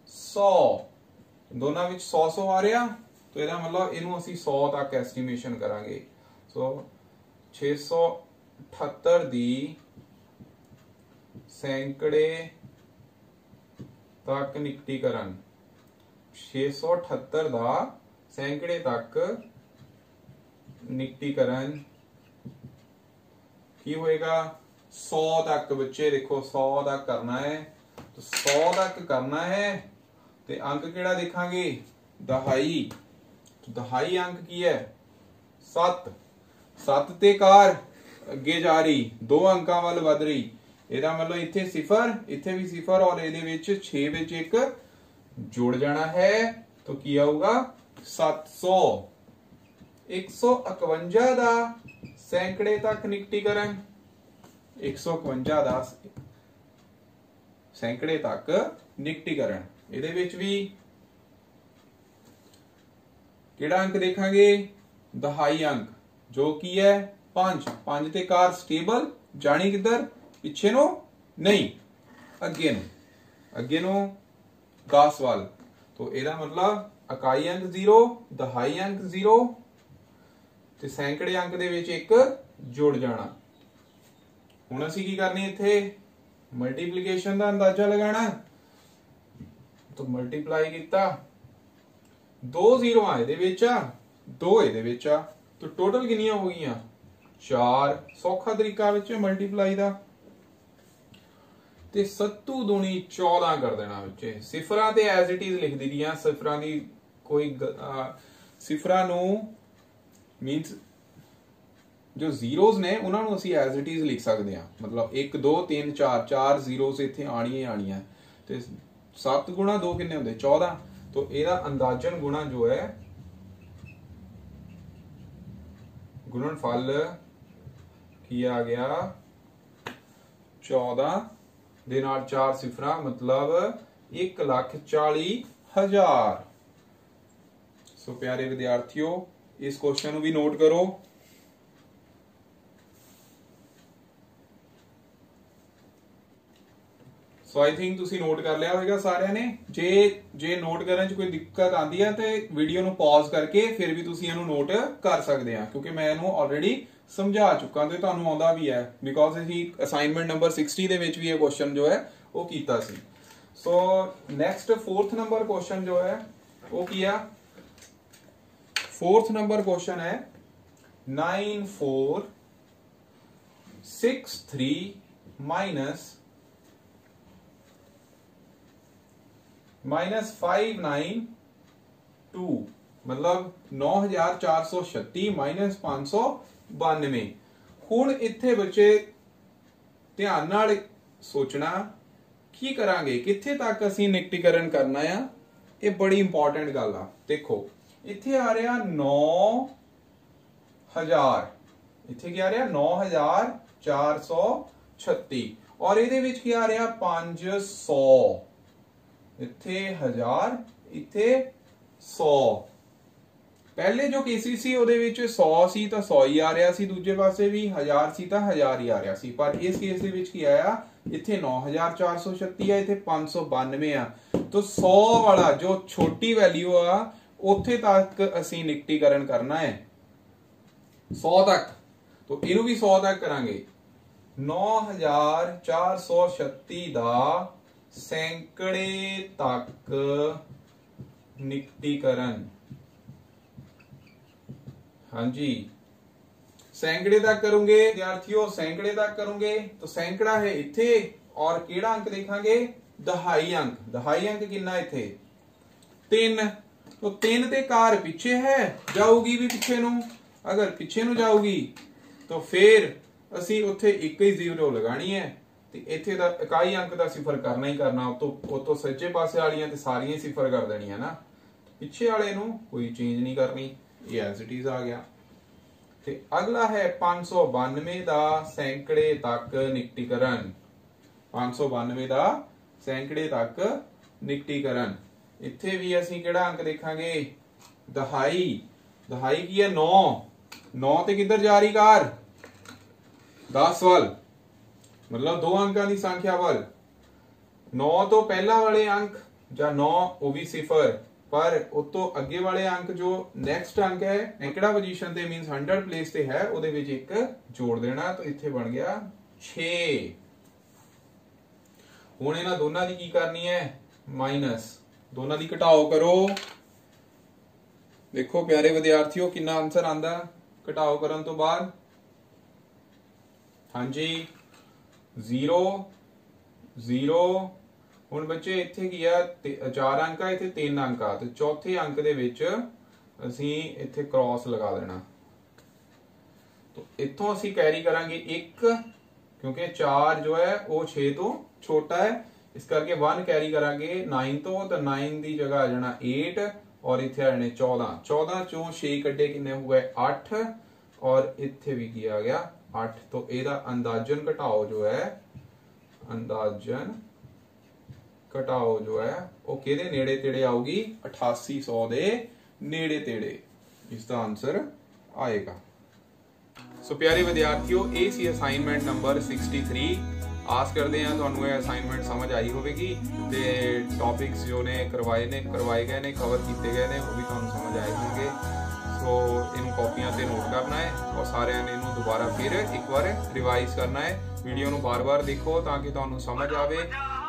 100 ਦੋਨਾਂ ਵਿੱਚ 100 100 ਆ ਰਿਹਾ ਤਾਂ ਇਹਦਾ ਮਤਲਬ ਇਹਨੂੰ ਅਸੀਂ 100 ਤੱਕ ਐਸਟੀਮੇਸ਼ਨ ਕਰਾਂਗੇ ਸੋ 678 ਦੀ ਸੈਂਕੜੇ ਤੱਕ ਨਿਕਟੀਕਰਨ। 678 ਦਾ ਸੈਂਕੜੇ ਤੱਕ ਨਿਕਟੀਕਰਨ। ਕੀ ਹੋਏਗਾ? 100 ਤੱਕ ਬੱਚੇ, ਦੇਖੋ 100 ਤੱਕ ਕਰਨਾ ਹੈ। ਤਾਂ 100 ਤੱਕ ਕਰਨਾ ਹੈ। ਤੇ ਅੰਕ ਕਿਹੜਾ ਦੇਖਾਂਗੇ? ਦਹਾਈ। ਦਹਾਈ ਅੰਕ ਕੀ ਹੈ? 7 7 ਤੇ ਕਾਰ ਅੱਗੇ ਜਾ ਰਹੀ। ਦੋ ਅੰਕਾਂ ਵੱਲ ਵਧ ਰਹੀ। ਇਹਦਾ ਮਤਲਬ ਇੱਥੇ ਸਿਫਰ, ਇੱਥੇ ਵੀ ਸਿਫਰ ਔਰ ਇਹਦੇ ਵਿੱਚ 6 ਵਿੱਚ ਇੱਕ ਜੁੜ ਜਾਣਾ ਹੈ। ਤਾਂ ਕੀ ਆਊਗਾ? 700 151 ਦਾ ਸੈਂਕੜੇ ਤੱਕ ਨਿਕਟੀਕਰਨ 151 ਦਾ ਸੈਂਕੜੇ ਤੱਕ ਨਿਕਟੀਕਰਨ ਇਹਦੇ ਵਿੱਚ ਵੀ ਕਿਹੜਾ ਅੰਕ ਦੇਖਾਂਗੇ? ਦਹਾਈ ਅੰਕ, ਜੋ ਕੀ ਹੈ? 5 5 ਤੇ ਕਾਰ ਸਟੇਬਲ, ਜਾਣੀ ਕਿੱਧਰ? ਪਿੱਛੇ ਨੂੰ, ਨਹੀਂ, ਅੱਗੇ ਨੂੰ। ਅੱਗੇ ਨੂੰ 10 ਵੱਲ तो ਇਹਦਾ ਮਤਲਬ ਇਕਾਈ ਅੰਕ 0 ਦਹਾਈ ਅੰਕ 0 ਤੇ ਸੈਂਕੜੇ ਅੰਕ ਦੇ ਵਿੱਚ ਇੱਕ ਜੁੜ ਜਾਣਾ। ਹੁਣ ਅਸੀਂ ਕੀ ਕਰਨੀ ਇੱਥੇ? ਮਲਟੀਪਲੀਕੇਸ਼ਨ ਦਾ ਅੰਦਾਜ਼ਾ ਲਗਾਣਾ ਤਾਂ ਮਲਟੀਪਲਾਈ ਕੀਤਾ। ਦੋ ਜ਼ੀਰੋਆਂ ਇਹਦੇ ਵਿੱਚ ਆ, ਦੋ ਇਹਦੇ ਵਿੱਚ ਆ। ਤਾਂ ਟੋਟਲ ਕਿੰਨੀਆਂ ਹੋ ਗਈਆਂ? 4 ਸੌਖਾ ਤਰੀਕਾ ਵਿੱਚ ਮਲਟੀਪਲਾਈ ਦਾ। ਤੇ ਸੱਤੂ ਦੁਣੀ 14 ਕਰ ਦੇਣਾ ਵਿੱਚ। ਸਿਫਰਾਂ ਤੇ ਐਜ਼ ਇਟ ਇਜ਼ ਲਿਖ ਦਿੱਤੀਆਂ ਸਿਫਰਾਂ ਦੀ ਕੋਈ ਸਿਫਰਾਂ ਨੂੰ ਮੀਨਸ ਜੋ ਜ਼ੀਰੋਜ਼ ਨੇ, ਉਹਨਾਂ ਨੂੰ ਅਸੀਂ ਐਜ਼ ਇਟ ਇਜ਼ ਲਿਖ ਸਕਦੇ ਹਾਂ ਮਤਲਬ 1 2 3 4 4 ਜ਼ੀਰੋਜ਼ ਇੱਥੇ ਆਣੀਆਂ ਆਣੀਆਂ ਤੇ 7 ਗੁਣਾ 2 ਕਿੰਨੇ ਹੁੰਦੇ? 14 ਤੋਂ ਇਹਦਾ ਅੰਦਾਜ਼ਨ ਗੁਣਾ ਜੋ ਹੈ, ਗੁਣਨਫਲ ਕੀ ਆ ਗਿਆ? 14 ਦੇ ਨਾਲ 4 ਸਿਫਰਾਂ, ਮਤਲਬ 1 ਲੱਖ 40 ਹਜ਼ਾਰ। ਸੋ ਪਿਆਰੇ ਵਿਦਿਆਰਥੀਓ, ਇਸ ਕੁਐਸਚਨ ਨੂੰ ਵੀ ਨੋਟ ਕਰੋ। ਸੋ ਆਈ ਥਿੰਕ ਤੁਸੀਂ ਨੋਟ ਕਰ ਲਿਆ ਹੋਵੇਗਾ ਸਾਰਿਆਂ ਨੇ। ਜੇ ਜੇ ਨੋਟ ਕਰਨ 'ਚ ਕੋਈ ਦਿੱਕਤ ਆਂਦੀ ਹੈ ਤੇ ਵੀਡੀਓ ਨੂੰ ਪਾਜ਼ ਕਰਕੇ ਫਿਰ ਵੀ ਤੁਸੀਂ ਇਹਨੂੰ ਨੋਟ ਕਰ ਸਕਦੇ ਆ, ਕਿਉਂਕਿ ਮੈਂ ਇਹਨੂੰ ਆਲਰੇਡੀ ਸਮਝਾ ਚੁੱਕਾ ਤੇ ਤੁਹਾਨੂੰ ਆਉਂਦਾ ਵੀ ਹੈ ਬਿਕੋਜ਼ ਅਸੀਂ ਅਸਾਈਨਮੈਂਟ ਨੰਬਰ 60 ਦੇ ਵਿੱਚ ਵੀ ਇਹ ਕੁਐਸਚਨ ਜੋ ਹੈ ਉਹ ਕੀਤਾ ਸੀ so next 4th number question ਜੋ ਹੈ ਉਹ ਕੀ ਆ 4th ਨੰਬਰ ਕੁਐਸਚਨ ਹੈ 9463 minus minus five nine two ਮਤਲਬ 9436 ਮਾਈਨਸ 592 ਹੁਣ ਇੱਥੇ ਬੱਚੇ ਧਿਆਨ ਨਾਲ ਸੋਚਣਾ, ਕੀ ਕਰਾਂਗੇ? ਕਿੱਥੇ ਤੱਕ ਅਸੀਂ ਨਿਕਟੀਕਰਨ ਕਰਨਾ ਆ? ਇਹ ਬੜੀ ਇੰਪੋਰਟੈਂਟ ਗੱਲ ਆ। ਦੇਖੋ, ਇੱਥੇ ਆ ਰਿਹਾ 9000 ਇੱਥੇ ਕੀ ਆ ਰਿਹਾ? 9436 ਔਰ ਇਹਦੇ ਵਿੱਚ ਕੀ ਆ ਰਿਹਾ? 500 ਇੱਥੇ 1000 ਇੱਥੇ 100 ਪਹਿਲੇ ਜੋ ਕੇਸਿਸ ਸੀ ਉਹਦੇ ਵਿੱਚ 100 ਸੀ ਤਾਂ 100 ਹੀ ਆ ਰਿਹਾ ਸੀ, ਦੂਜੇ ਪਾਸੇ ਵੀ 1000 ਸੀ ਤਾਂ 1000 ਹੀ ਆ ਰਿਹਾ ਸੀ। ਪਰ ਇਸ ਕੇਸ ਦੇ ਵਿੱਚ ਕੀ ਆਇਆ? ਇੱਥੇ 9436 ਆ, ਇੱਥੇ 592 ਆ। ਤਾਂ 100 ਵਾਲਾ ਜੋ ਛੋਟੀ ਵੈਲਿਊ ਆ, ਉੱਥੇ ਤੱਕ ਅਸੀਂ ਨਿਕਟੀਕਰਨ ਕਰਨਾ ਹੈ। 100 ਤੱਕ। ਤਾਂ ਇਹਨੂੰ ਵੀ 100 ਤੱਕ ਕਰਾਂਗੇ। 9436 ਦਾ ਸੈਂਕੜੇ ਤੱਕ ਨਿਕਟੀਕਰਨ। ਹਾਂਜੀ। ਸੈਂਕੜੇ ਤੱਕ ਕਰੋਗੇ, ਵਿਦਿਆਰਥੀਓ, ਸੈਂਕੜੇ ਦਾ ਕਰੋਗੇ। ਤਾਂ ਸੈਂਕੜਾ ਹੈ ਇੱਥੇ ਔਰ ਕਿਹੜਾ ਅੰਕ ਦੇਖਾਂਗੇ? ਦਹਾਈ ਅੰਕ। ਦਹਾਈ ਅੰਕ ਕਿੰਨਾ ਇੱਥੇ? 3 तो 3 ਤੇ ਕਾਰ ਪਿੱਛੇ ਹੈ, ਜਾਊਗੀ ਵੀ ਪਿੱਛੇ ਨੂੰ। ਅਗਰ ਪਿੱਛੇ ਨੂੰ ਜਾਊਗੀ, ਤਾਂ ਫੇਰ ਅਸੀਂ ਉੱਥੇ ਇੱਕ ਹੀ ਜ਼ੀਰੋ ਲਗਾਣੀ ਹੈ। ਤੇ ਇੱਥੇ ਦਾ ਇਕਾਈ ਅੰਕ ਦਾ ਸਿਫਰ ਕਰਨਾ ਹੀ ਕਰਨਾ। ਉਹ ਤੋਂ ਸੱਜੇ ਪਾਸੇ ਵਾਲੀਆਂ ਤੇ ਸਾਰੀਆਂ ਸਿਫਰ ਕਰ ਦੇਣੀਆਂ ਨਾ। ਪਿੱਛੇ ਵਾਲੇ ਨੂੰ ਕੋਈ ਚੇਂਜ ਨਹੀਂ ਕਰਨੀ। ਇਹ ਐਜ਼ ਇਟ ਇਜ਼ ਆ ਗਿਆ। ਤੇ ਅਗਲਾ ਹੈ 592 ਦਾ ਸੈਂਕੜੇ ਤੱਕ ਨਿਕਟੀਕਰਨ। 592 ਦਾ ਸੈਂਕੜੇ ਤੱਕ ਨਿਕਟੀਕਰਨ। ਇੱਥੇ ਵੀ ਅਸੀਂ ਕਿਹੜਾ ਅੰਕ ਦੇਖਾਂਗੇ? ਦਹਾਈ। ਦਹਾਈ ਕੀ ਹੈ? 9 9 ਤੇ ਕਿੱਧਰ ਜਾ ਰਹੀ ਕਾਰ? 10 ਵੱਲ। ਮਤਲਬ ਦੋ ਅੰਕਾਂ ਦੀ ਸੰਖਿਆ ਵੱਲ। 9 ਤੋਂ ਪਹਿਲਾਂ ਵਾਲੇ ਅੰਕ ਜਾਂ 9 ਉਹ ਵੀ ਸਿਫਰ। ਪਰ ਉਸ ਤੋਂ ਅੱਗੇ ਵਾਲੇ ਅੰਕ ਜੋ ਨੈਕਸਟ ਅੰਕ ਹੈ, ਇਹ ਪੋਜੀਸ਼ਨ ਤੇ ਮੀਨਸ 100 ਪਲੇਸ ਤੇ ਹੈ, ਉਹਦੇ ਵਿੱਚ ਇੱਕ ਜੋੜ ਦੇਣਾ, ਤਾਂ ਇੱਥੇ ਬਣ ਗਿਆ 6 ਹੁਣ ਇਹਨਾਂ ਦੋਨਾਂ ਦੀ ਕੀ ਕਰਨੀ ਹੈ? ਮਾਈਨਸ ਦੋਨਾਂ ਦੀ ਘਟਾਓ ਕਰੋ। ਦੇਖੋ ਪਿਆਰੇ ਵਿਦਿਆਰਥੀਓ, ਕਿੰਨਾ ਆਨਸਰ ਆਂਦਾ ਘਟਾਓ ਕਰਨ ਤੋਂ ਬਾਅਦ। ਹਾਂਜੀ। 0 0 ਹੁਣ ਬੱਚੇ ਇੱਥੇ ਕੀ ਆ? ਤੇ- ਚਾਰ ਅੰਕ ਆ, ਇੱਥੇ ਤਿੰਨ ਅੰਕ ਆ। ਤੇ ਚੌਥੇ ਅੰਕ ਦੇ ਵਿੱਚ ਅਸੀਂ ਇੱਥੇ ਕ੍ਰਾਸ ਲਗਾ ਦੇਣਾ। तो ਇੱਥੋਂ ਅਸੀਂ ਕੈਰੀ ਕਰਾਂਗੇ 1 ਕਿਉਂਕਿ 4 ਜੋ ਹੈ, ਉਹ 6 ਤੋਂ ਛੋਟਾ ਹੈ। ਇਸ ਕਰਕੇ 1 ਕੈਰੀ ਕਰਾਂਗੇ 9 ਤੋਂ, ਤਾਂ 9 ਦੀ ਜਗ੍ਹਾ ਆ ਜਾਣਾ 8 ਔਰ ਇੱਥੇ ਆ ਜਾਣੇ 14 14 ਚੋਂ 6 ਕੱਢੇ ਕਿੰਨੇ ਹੋ ਗਏ? 8 ਔਰ ਇੱਥੇ ਵੀ ਕੀ ਆ ਗਿਆ? 8 ਤੋਂ ਇਹਦਾ ਅੰਦਾਜ਼ਨ ਘਟਾਓ ਜੋ ਹੈ, ਅੰਦਾਜ਼ਨ ਘਟਾਓ ਜੋ ਹੈ, ਉਹ ਕਿਹਦੇ ਨੇੜੇ ਤੇੜੇ ਆਊਗੀ? 8800 ਦੇ ਨੇੜੇ ਤੇੜੇ। ਇਸ ਦਾ ਆਨਸਰ ਆਏਗਾ। ਸੋ ਪਿਆਰੇ ਵਿਦਿਆਰਥੀਓ, ਇਹ ਸੀ ਅਸਾਈਨਮੈਂਟ ਨੰਬਰ 63 ਆਸ ਕਰਦੇ ਹਾਂ ਤੁਹਾਨੂੰ ਇਹ ਅਸਾਈਨਮੈਂਟ ਸਮਝ ਆਈ ਹੋਵੇਗੀ ਤੇ ਟੌਪਿਕਸ ਜੋ ਨੇ ਕਰਵਾਏ ਨੇ, ਕਰਵਾਏ ਗਏ ਨੇ ਕਵਰ ਕੀਤੇ ਗਏ ਨੇ, ਉਹ ਵੀ ਤੁਹਾਨੂੰ ਸਮਝ ਆਏ ਹੋਣਗੇ। ਸੋ ਇਹਨੂੰ ਕਾਪੀਆਂ ਤੇ ਨੋਟ ਕਰਨਾ ਹੈ ਔਰ ਸਾਰਿਆਂ ਨੇ ਇਹਨੂੰ ਦੁਬਾਰਾ ਫਿਰ ਇੱਕ ਵਾਰ ਰਿਵਾਈਜ਼ ਕਰਨਾ ਹੈ। ਵੀਡੀਓ ਨੂੰ ਬਾਰ-ਬਾਰ ਦੇਖੋ ਤਾਂ ਕਿ ਤੁਹਾਨੂੰ ਸਮਝ ਆਵੇ।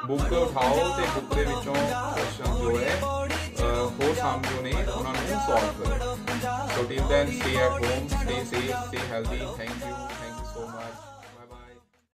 ਬੁੱਕ ਉਠਾਓ ਤੇ ਬੁੱਕ ਦੇ ਵਿੱਚੋਂ ਕੁਐਸਚਨ ਜੋ ਹੈ ਹੋਰ ਸਮ ਜੋ ਨੇ ਉਹਨਾਂ ਨੂੰ ਸੋਲਵ ਕਰੋ so till then stay at home stay safe stay healthy thank you